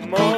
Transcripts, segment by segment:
wanted more.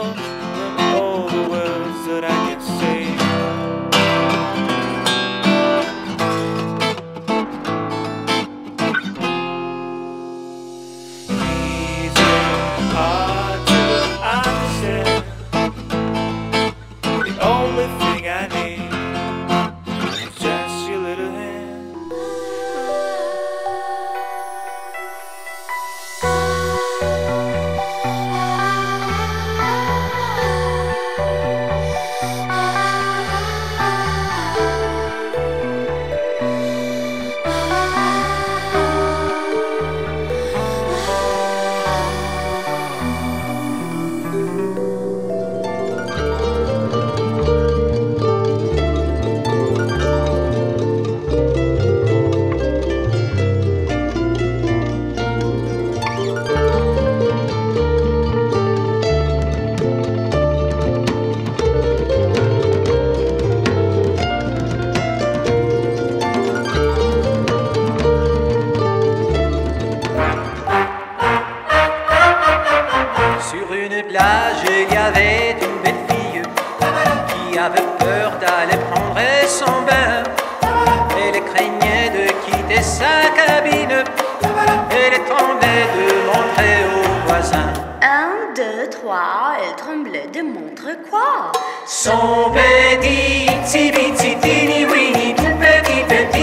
Sur une plage, il y avait une belle fille qui avait peur d'aller prendre son bain. Elle craignait de quitter sa cabine. Elle tremblait de montrer aux voisins. Un, deux, trois, elle tremblait de montrer quoi? Son petit, petit, petit, tini, wini, tout petit, petit.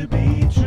To be true?